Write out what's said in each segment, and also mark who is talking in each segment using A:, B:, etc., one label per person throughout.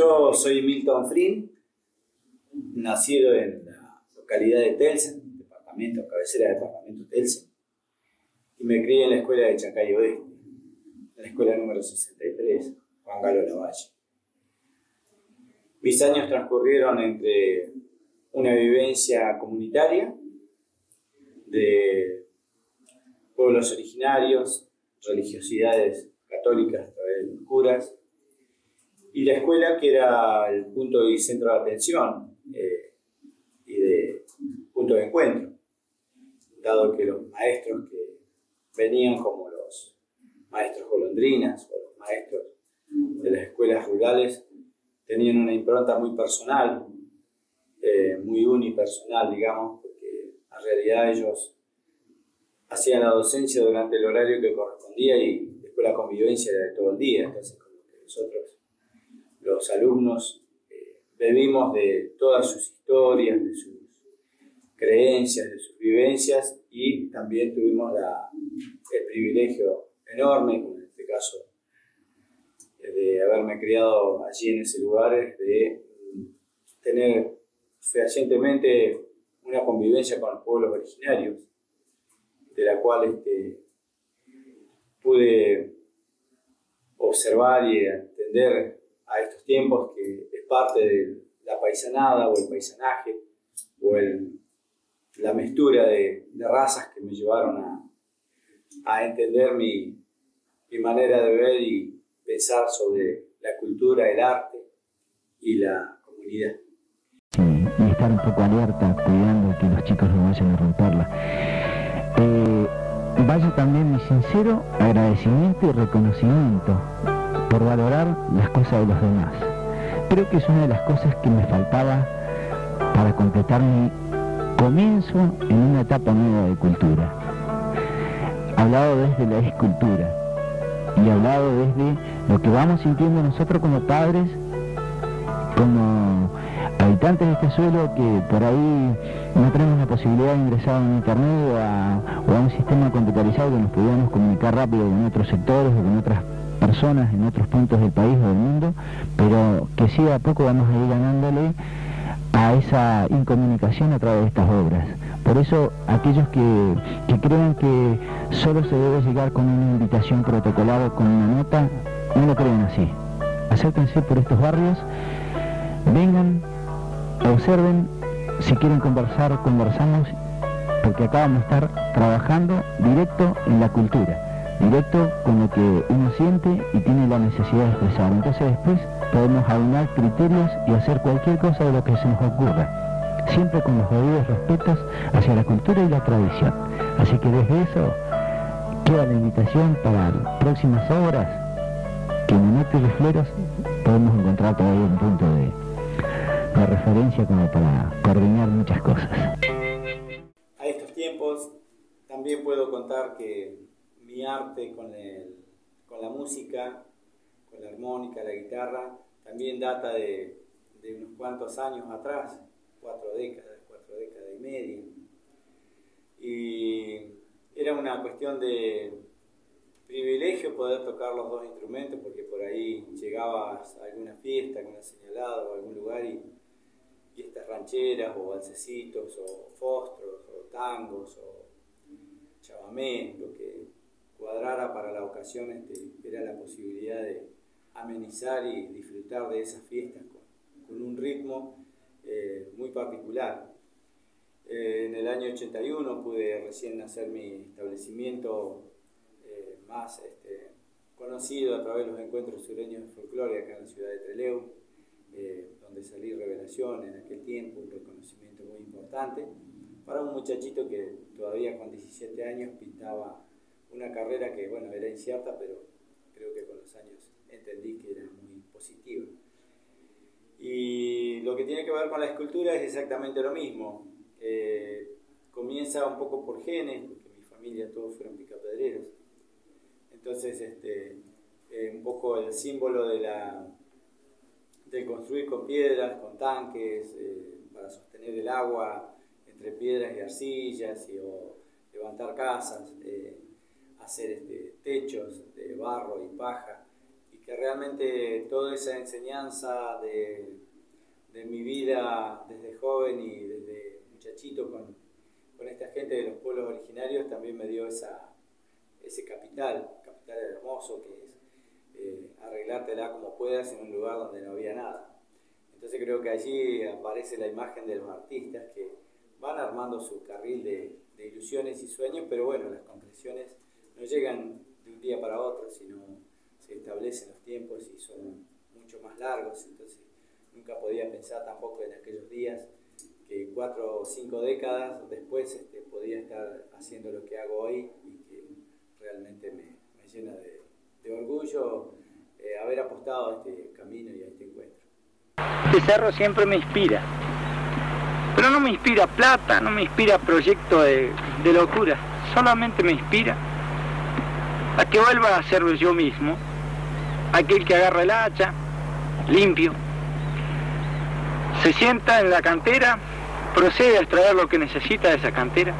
A: Yo soy Milton Frin, nacido en la localidad de Telsen, departamento, cabecera del departamento Telsen, y me crié en la escuela de Chacayo Oeste, en la escuela número 63, Juan Galo Lavalle. Mis años transcurrieron entre una vivencia comunitaria de pueblos originarios, religiosidades católicas a través de los curas, y la escuela que era el punto y centro de atención eh, y de punto de encuentro, dado que los maestros que venían como los maestros golondrinas o los maestros de las escuelas rurales tenían una impronta muy personal, eh, muy unipersonal, digamos, porque en realidad ellos hacían la docencia durante el horario que correspondía y después la convivencia era de todo el día, entonces como que nosotros los alumnos eh, bebimos de todas sus historias, de sus creencias, de sus vivencias y también tuvimos el privilegio enorme, como en este caso de haberme criado allí en ese lugar, de tener fehacientemente una convivencia con los pueblos originarios, de la cual este, pude observar y entender a estos tiempos, que es parte de la paisanada o el paisanaje o la mezcla de, razas que me llevaron a, a entender mi, mi, manera de ver y pensar sobre la cultura, el arte y la comunidad.
B: y estar un poco alerta, cuidando que los chicos no vayan a romperla. Eh, vaya también mi sincero agradecimiento y reconocimiento por valorar las cosas de los demás. Creo que es una de las cosas que me faltaba para completar mi comienzo en una etapa nueva de cultura. Hablado desde la escultura y hablado desde lo que vamos sintiendo nosotros como padres, como habitantes de este suelo que por ahí no tenemos la posibilidad de ingresar en internet o a, o a un sistema computarizado que nos pudiéramos comunicar rápido con otros sectores o con otras personas en otros puntos del país o del mundo, pero que sí a poco vamos a ir ganándole a esa incomunicación a través de estas obras. Por eso aquellos que, que crean que solo se debe llegar con una invitación protocolada, con una nota, no lo creen así. Acérquense por estos barrios, vengan, observen, si quieren conversar, conversamos, porque acá vamos a estar trabajando directo en la cultura directo con lo que uno siente y tiene la necesidad de expresar. Entonces después podemos aunar criterios y hacer cualquier cosa de lo que se nos ocurra, siempre con los debidos respetos hacia la cultura y la tradición. Así que desde eso queda la invitación para próximas obras que en de Fleros podemos encontrar todavía un punto de, de referencia como para coordinar muchas cosas.
A: A estos tiempos también puedo contar que mi arte con, el, con la música, con la armónica, la guitarra, también data de, unos cuantos años atrás, cuatro décadas, cuatro décadas y media. Y era una cuestión de privilegio poder tocar los dos instrumentos porque por ahí llegabas a alguna fiesta, alguna señalada o algún lugar y, y estas rancheras o balsecitos o fostros o tangos o chamamé, lo que cuadrara para la ocasión este, era la posibilidad de amenizar y disfrutar de esas fiestas con, un ritmo eh, muy particular. Eh, en el año 81 pude recién hacer mi establecimiento eh, más este, conocido a través de los encuentros sureños de folclore acá en la ciudad de Trelew, donde salí revelación en aquel tiempo, un reconocimiento muy importante para un muchachito que todavía con 17 años pintaba una carrera que, bueno, era incierta, pero creo que con los años entendí que era muy positiva. Y lo que tiene que ver con la escultura es exactamente lo mismo. Eh, comienza un poco por genes, porque mi familia todos fueron picapedreros. Entonces, este, eh, un poco el símbolo de, la, de construir con piedras, con tanques, eh, para sostener el agua entre piedras y arcillas, y, o levantar casas hacer este, techos de barro y paja y que realmente toda esa enseñanza de, de mi vida desde joven y desde muchachito con, con, esta gente de los pueblos originarios también me dio esa, ese capital, capital hermoso que es eh, arreglártela como puedas en un lugar donde no había nada. Entonces creo que allí aparece la imagen de los artistas que van armando su carril de, de ilusiones y sueños, pero bueno, las concreciones no llegan de un día para otro, sino se establecen los tiempos y son mucho más largos. Entonces nunca podía pensar tampoco en aquellos días que cuatro o cinco décadas después este, podía estar haciendo lo que hago hoy y que realmente me, me llena de, orgullo eh, haber apostado a este camino y a este encuentro.
C: Cerro siempre me inspira, pero no me inspira plata, no me inspira proyecto de, de locura, solamente me inspira a que vuelva a ser yo mismo, aquel que agarra el hacha, limpio, se sienta en la cantera, procede a extraer lo que necesita de esa cantera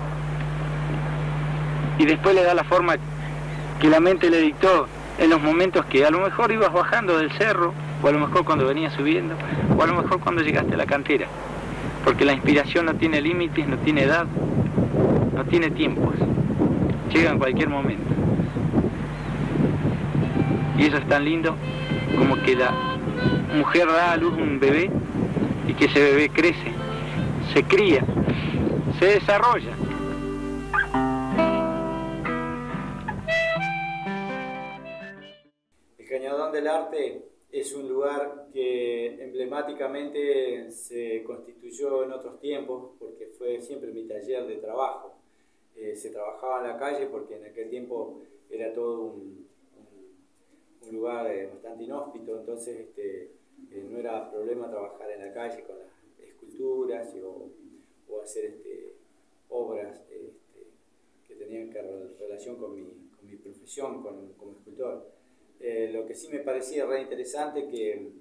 C: y después le da la forma que la mente le dictó en los momentos que a lo mejor ibas bajando del cerro, o a lo mejor cuando venías subiendo, o a lo mejor cuando llegaste a la cantera. Porque la inspiración no tiene límites, no tiene edad, no tiene tiempos. Llega en cualquier momento. Y eso es tan lindo como que la mujer da a luz un bebé y que ese bebé crece, se cría, se desarrolla.
A: El Cañadón del Arte es un lugar que emblemáticamente se constituyó en otros tiempos porque fue siempre mi taller de trabajo. Eh, se trabajaba en la calle porque en aquel tiempo era todo un, un, lugar eh, bastante inhóspito, entonces este, eh, no era problema trabajar en la calle con las esculturas y, o, o, hacer este, obras este, que tenían que relación con mi, con mi profesión con, como escultor. Eh, lo que sí me parecía re interesante que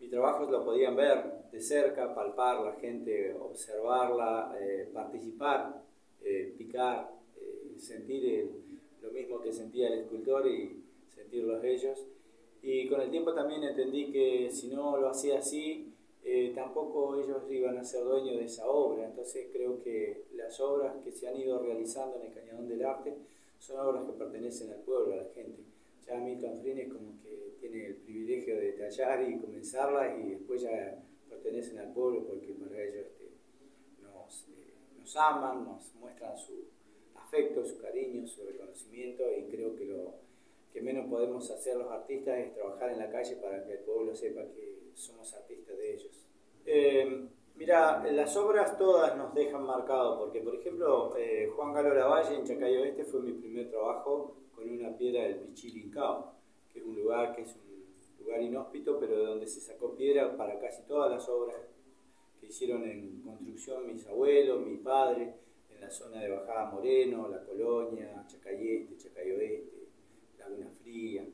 A: mi trabajo lo podían ver de cerca, palpar la gente, observarla, eh, participar, eh, picar, sentir el, lo mismo que sentía el escultor y sentirlos ellos. Y con el tiempo también entendí que si no lo hacía así, eh, tampoco ellos iban a ser dueños de esa obra. Entonces creo que las obras que se han ido realizando en el Cañadón del Arte son obras que pertenecen al pueblo, a la gente. Ya Milton Frin es como que tiene el privilegio de tallar y comenzarlas y después ya pertenecen al pueblo porque para ellos este, nos, eh, nos aman, nos muestran su afecto, su cariño, su reconocimiento y creo que lo podemos hacer los artistas es trabajar en la calle para que el pueblo sepa que somos artistas de ellos. Eh, mira, las obras todas nos dejan marcado, porque por ejemplo, eh, Juan Galo Lavalle en Chacayo Oeste fue mi primer trabajo con una piedra del Pichilincao, que es un lugar que es un lugar inhóspito, pero de donde se sacó piedra para casi todas las obras que hicieron en construcción mis abuelos, mi padre, en la zona de Bajada Moreno, La Colonia, Chacayeste, Chacayo Oeste, Laguna Fría.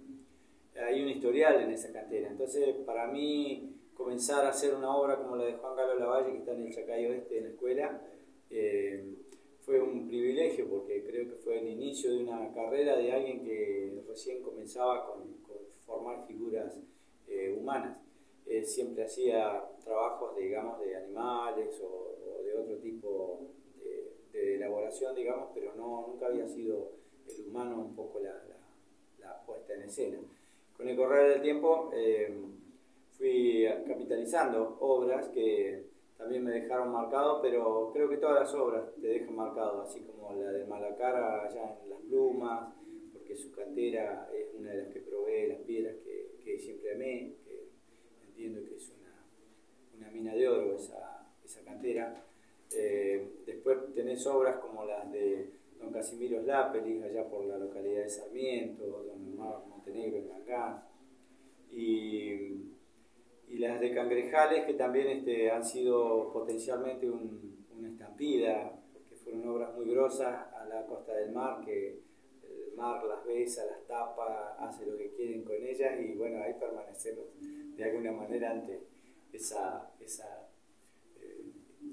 A: Hay un historial en esa cantera. Entonces, para mí, comenzar a hacer una obra como la de Juan Carlos Lavalle, que está en el Chacayo Este, en la escuela, eh, fue un privilegio porque creo que fue el inicio de una carrera de alguien que recién comenzaba con, con formar figuras eh, humanas. Eh, siempre hacía trabajos, digamos, de animales o, o de otro tipo de, de, elaboración, digamos, pero no, nunca había sido el humano un poco la, la, puesta en escena. Con el correr del tiempo eh, fui capitalizando obras que también me dejaron marcado, pero creo que todas las obras te dejan marcado, así como la de Malacara allá en Las Plumas, porque su cantera es una de las que provee las piedras que, que siempre amé, que entiendo que es una, una mina de oro esa, esa cantera. Eh, después tenés obras como las de don Casimiro Lápelis, allá por la localidad de Sarmiento, don Omar Montenegro en Acá, y, las de Cangrejales, que también este, han sido potencialmente un, una estampida, porque fueron obras muy grosas a la costa del mar, que el mar las besa, las tapa, hace lo que quieren con ellas, y bueno, ahí permanecemos de alguna manera ante esa, esa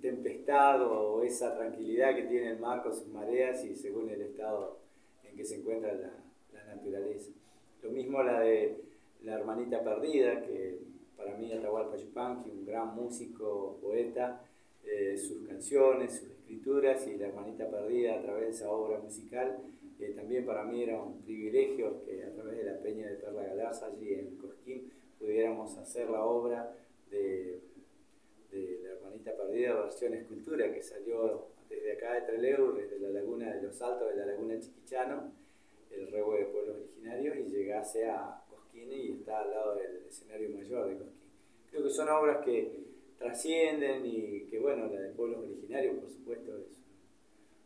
A: tempestad o esa tranquilidad que tiene el mar con sus mareas y según el estado en que se encuentra la, la naturaleza. Lo mismo la de La Hermanita Perdida, que para mí Atahualpa Yupanqui, un gran músico, poeta, eh, sus canciones, sus escrituras y La Hermanita Perdida a través de esa obra musical, eh, también para mí era un privilegio que a través de la Peña de Perla Galarza, allí en Cosquín, pudiéramos hacer la obra de, de La Hermanita Perdida, versión escultura, que salió desde acá de Trelew, desde la laguna de los Altos de la laguna Chiquichano, el rebo de pueblos originarios, y llegase a Cosquín y está al lado del escenario mayor de Cosquín. Creo que son obras que trascienden y que, bueno, la de pueblos originarios, por supuesto, es,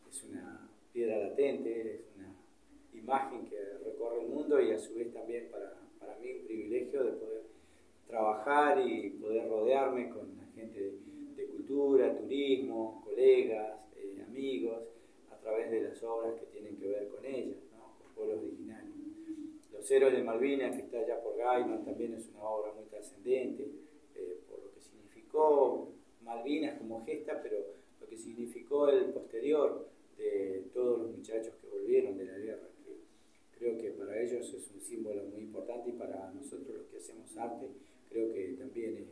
A: es una piedra latente, es una imagen que recorre el mundo y a su vez también para, para mí un privilegio de poder trabajar y poder rodearme con la gente cultura, turismo, colegas, eh, amigos, a través de las obras que tienen que ver con ellas, con pueblos originarios. Los héroes de Malvinas, que está allá por Gaiman, también es una obra muy trascendente, eh, por lo que significó Malvinas como gesta, pero lo que significó el posterior de todos los muchachos que volvieron de la guerra. Que creo que para ellos es un símbolo muy importante y para nosotros los que hacemos arte, creo que también es,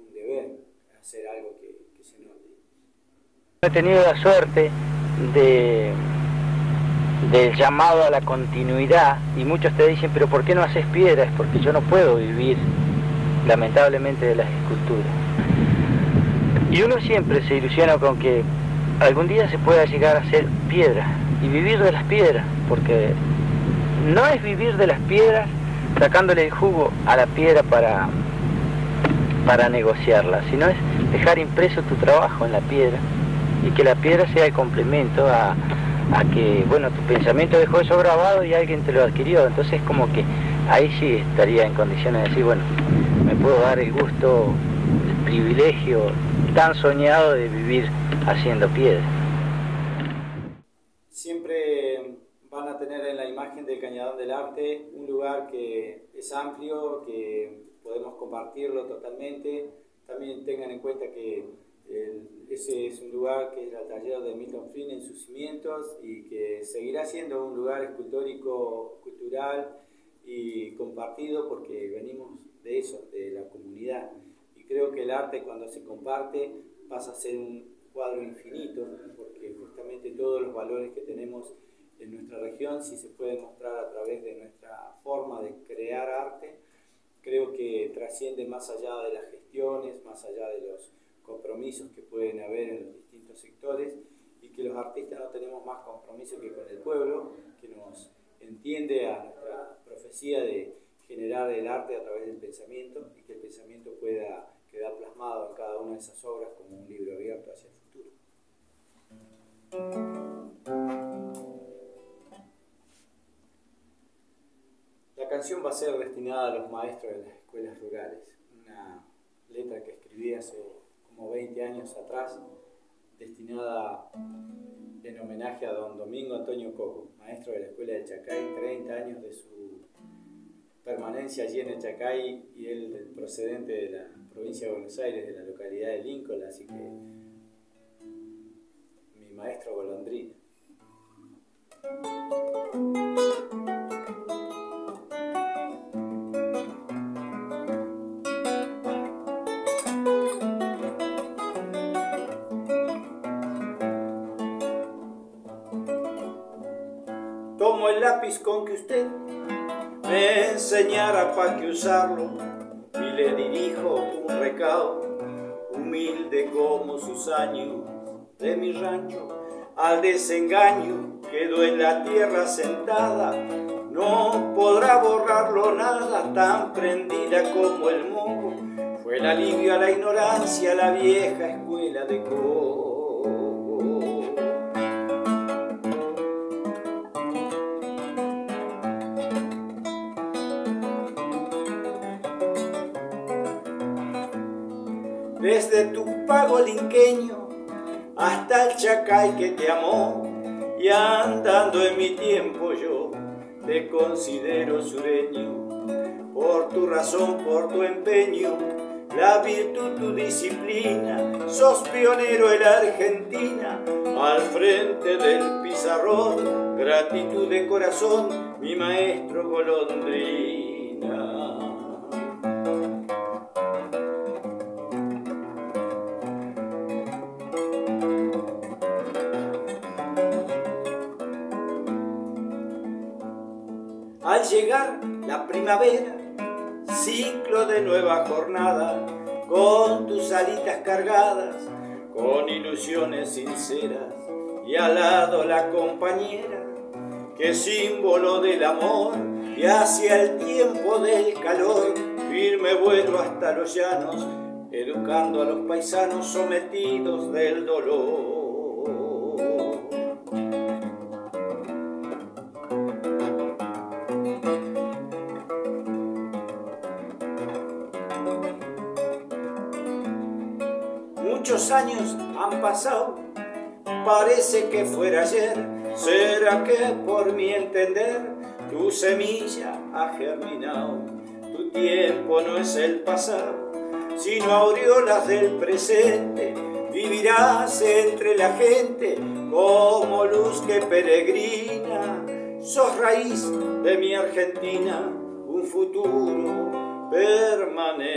A: un deber hacer algo que, que se note.
C: He tenido la suerte de del llamado a la continuidad y muchos te dicen, pero ¿por qué no haces piedras? Porque yo no puedo vivir lamentablemente de las esculturas. Y uno siempre se ilusiona con que algún día se pueda llegar a hacer piedra y vivir de las piedras, porque no es vivir de las piedras sacándole el jugo a la piedra para, para negociarla, sino es dejar impreso tu trabajo en la piedra y que la piedra sea el complemento a, a que, bueno, tu pensamiento dejó eso grabado y alguien te lo adquirió. Entonces como que ahí sí estaría en condiciones de decir, bueno, me puedo dar el gusto, el privilegio tan soñado de vivir haciendo piedra.
A: Siempre van a tener en la imagen del Cañadón del Arte un lugar que es amplio, que podemos compartirlo totalmente. También tengan en cuenta que ese es un lugar que es el taller de Milton Flynn en sus cimientos y que seguirá siendo un lugar escultórico, cultural y compartido porque venimos de eso, de la comunidad. Y creo que el arte cuando se comparte pasa a ser un cuadro infinito porque justamente todos los valores que tenemos en nuestra región, si se pueden mostrar a través de nuestra forma de crear arte, creo que trasciende más allá de las gestiones, más allá de los compromisos que pueden haber en los distintos sectores y que los artistas no tenemos más compromiso que con el pueblo, que nos entiende a nuestra profecía de generar el arte a través del pensamiento y que el pensamiento pueda quedar plasmado en cada una de esas obras como un libro abierto canción va a ser destinada a los maestros de las escuelas rurales, una letra que escribí hace como 20 años atrás, destinada en homenaje a don Domingo Antonio Coco, maestro de la Escuela de Chacay, 30 años de su permanencia allí en el Chacay y él procedente de la provincia de Buenos Aires, de la localidad de Lincoln, así que mi maestro golondrina. Lápiz con que usted me enseñara para que usarlo. Y le dirijo un recado humilde como sus años de mi rancho. Al desengaño quedó en la tierra sentada. No podrá borrarlo nada tan prendida como el moho. Fue el alivio a la ignorancia la vieja escuela de co desde tu pago linqueño hasta el chacay que te amó. Y andando en mi tiempo yo te considero sureño. Por tu razón, por tu empeño, la virtud, tu disciplina, sos pionero en la Argentina, al frente del pizarrón, gratitud de corazón, mi maestro golondrín. Llegar la primavera, ciclo de nueva jornada, con tus alitas cargadas, con ilusiones sinceras, y al lado la compañera, que símbolo del amor, y hacia el tiempo del calor, firme vuelo hasta los llanos, educando a los paisanos sometidos del dolor. Años han pasado, parece que fuera ayer. ¿Será que por mi entender tu semilla ha germinado? Tu tiempo no es el pasado, sino aureolas del presente. Vivirás entre la gente como luz que peregrina. Sos raíz de mi Argentina, un futuro permanente.